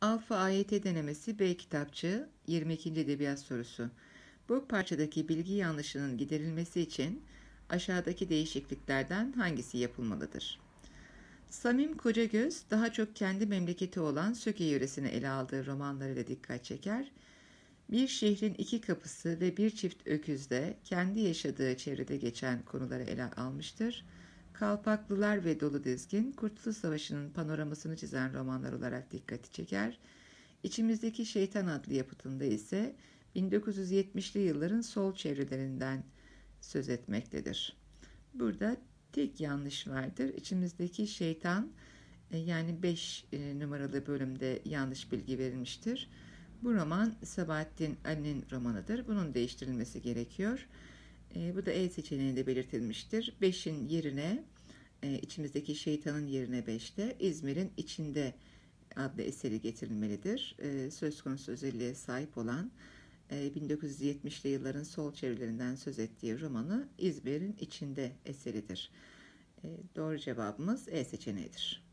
Alfa AYT denemesi B kitapçığı 22. edebiyat sorusu. Bu parçadaki bilgi yanlışının giderilmesi için aşağıdaki değişikliklerden hangisi yapılmalıdır? Samim Kocagöz daha çok kendi memleketi olan Söke yöresini ele aldığı romanlarıyla dikkat çeker. Bir şehrin iki kapısı ve bir çift öküzde kendi yaşadığı çevrede geçen konuları ele almıştır. Kalpaklılar ve Dolu Dizgin, Kurtuluş Savaşı'nın panoramasını çizen romanlar olarak dikkati çeker. İçimizdeki Şeytan adlı yapıtında ise 1970'li yılların sol çevrelerinden söz etmektedir. Burada tek yanlış vardır. İçimizdeki şeytan e, yani 5 numaralı bölümde yanlış bilgi verilmiştir. Bu roman Sabahattin Ali'nin romanıdır. Bunun değiştirilmesi gerekiyor. E, bu da E seçeneğinde belirtilmiştir. 5'in yerine e, içimizdeki şeytanın yerine 5'te İzmir'in içinde adlı eseri getirilmelidir. E, söz konusu özelliğe sahip olan e, 1970'li yılların sol çevrelerinden söz ettiği romanı İzmir'in içinde eseridir. E, doğru cevabımız E seçeneğidir.